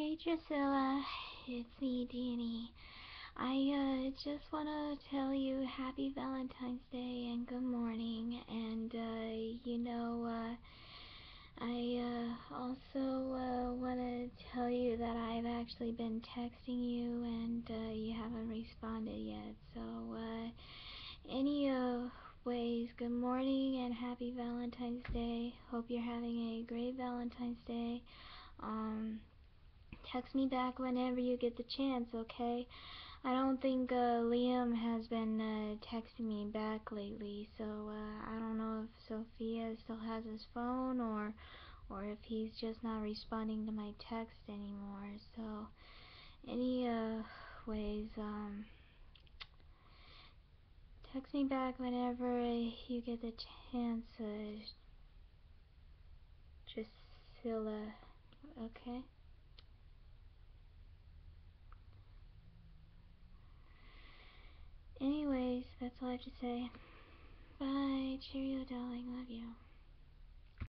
Hey Drusilla, it's me, Danny. I uh, just want to tell you happy Valentine's Day and good morning. And, uh, you know, uh, I uh, also uh, want to tell you that I've actually been texting you and uh, you haven't responded yet. So, uh, any uh, ways, good morning and happy Valentine's Day. Hope you're having a great Valentine's Day. Um, text me back whenever you get the chance, okay? I don't think uh, Liam has been uh, texting me back lately, so uh, I don't know if Sophia still has his phone or or if he's just not responding to my text anymore. So any uh, ways, um, text me back whenever you get the chance, uh, okay? Anyways, that's all I have to say. Bye. Cheerio, darling. Love you.